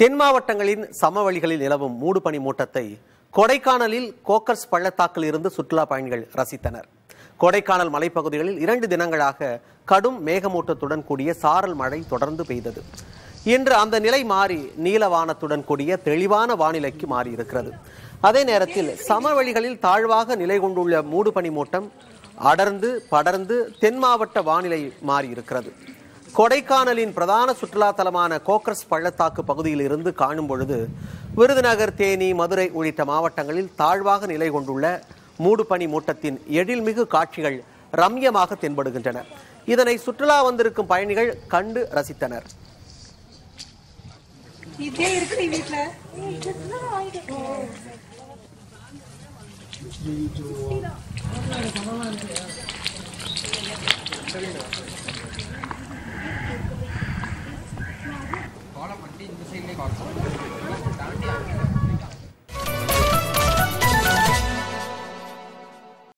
தென் மாவட்டங்களின் சமவெளிகளில் நிலவும் மூடுபனி மூட்டத்தை கொடைக்கானலில் கோக்கர்ஸ் பள்ளத்தாக்கில் இருந்து சுற்றுலா பயணிகள் ரசித்தனர். கொடைக்கானல் மலைப்பகுதிகளில் இரண்டு தினங்களாக கடும் மேகமூட்டத்துடன் கூடிய சாரல் மழை தொடர்ந்து பெய்தது. இன்று அந்த நிலை மாறி நீலவானத்துடன் கூடிய தெளிவான வானிலைக்கு மாறியிருக்கிறது. அதே நேரத்தில் சமவெளிகளில் தாழ்வாக நிலை கொண்டுள்ள மூடுபனி மூட்டம் அடர்ந்து படர்ந்து தென் மாவட்ட வானிலை மாறியிருக்கிறது. கொடைக்கானலின் பிரதான சுற்றுலா தலமான கோக்கர்ஸ் பள்ளத்தாக்கு பகுதியில் இருந்து காணும் பொழுது விருதுநகர் தேனி மதுரை உள்ளிட்ட மாவட்டங்களில் தாழ்வாக நிலை கொண்டுள்ள மூடுபனி மூட்டத்தின் எழில்மிகு காட்சிகள் ரம்யமாக தென்படுகின்றன. இதனை சுற்றுலா வந்திருக்கும் பயணிகள் கண்டு ரசித்தனர். இதே இருக்கு 林子心里把头，我是当。